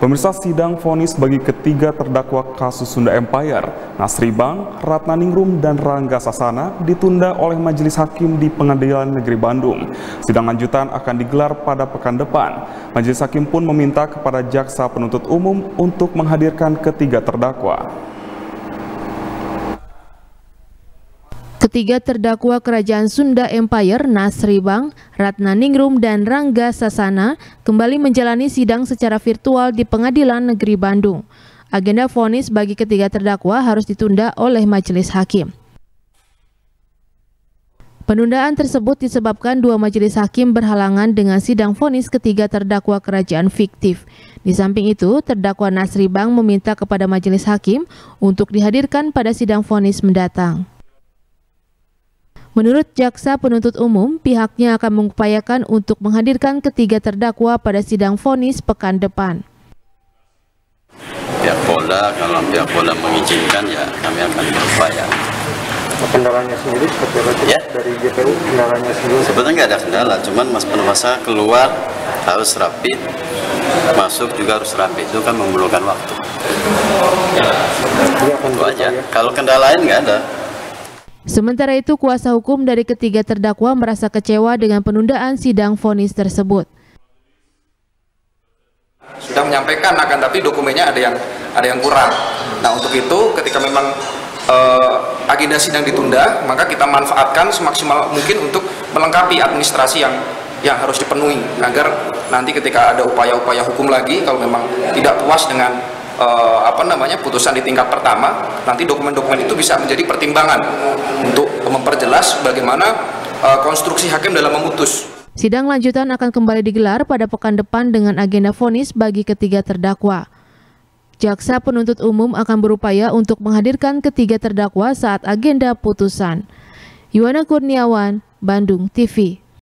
Pemirsa sidang vonis bagi ketiga terdakwa kasus Sunda Empire, Nasri Bang, Ratna Ningrum, dan Rangga Sasana ditunda oleh Majelis Hakim di Pengadilan Negeri Bandung. Sidang lanjutan akan digelar pada pekan depan. Majelis Hakim pun meminta kepada jaksa penuntut umum untuk menghadirkan ketiga terdakwa. Ketiga terdakwa Kerajaan Sunda Empire, Nasri Bang, Ratna Ningrum, dan Rangga Sasana kembali menjalani sidang secara virtual di Pengadilan Negeri Bandung. Agenda vonis bagi ketiga terdakwa harus ditunda oleh majelis hakim. Penundaan tersebut disebabkan dua majelis hakim berhalangan dengan sidang vonis ketiga terdakwa kerajaan fiktif. Di samping itu, terdakwa Nasri Bang meminta kepada majelis hakim untuk dihadirkan pada sidang vonis mendatang. Menurut jaksa penuntut umum, pihaknya akan mengupayakan untuk menghadirkan ketiga terdakwa pada sidang vonis pekan depan. Pihak Polda, kalau pihak Polda mengizinkan ya kami akan berupaya. Kendalanya sendiri seperti apa Ya. dari JPU? Kendalanya sendiri Sebenarnya nggak ada kendala, cuman mas penumasa keluar harus rapi, masuk juga harus rapi, itu kan memerlukan waktu. Ini akan Itu aja. Kalau kendala lain nggak ada. Sementara itu, kuasa hukum dari ketiga terdakwa merasa kecewa dengan penundaan sidang vonis tersebut. sudah menyampaikan akan tapi dokumennya ada yang ada yang kurang. Nah untuk itu ketika memang eh, agenda sidang ditunda maka kita manfaatkan semaksimal mungkin untuk melengkapi administrasi yang yang harus dipenuhi agar nanti ketika ada upaya-upaya hukum lagi kalau memang tidak puas dengan eh, apa namanya putusan di tingkat pertama nanti dokumen-dokumen itu bisa menjadi pertimbangan untuk memperjelas bagaimana eh, konstruksi hakim dalam memutus. Sidang lanjutan akan kembali digelar pada pekan depan dengan agenda vonis bagi ketiga terdakwa. Jaksa penuntut umum akan berupaya untuk menghadirkan ketiga terdakwa saat agenda putusan. Yuwana Kurniawan, Bandung TV.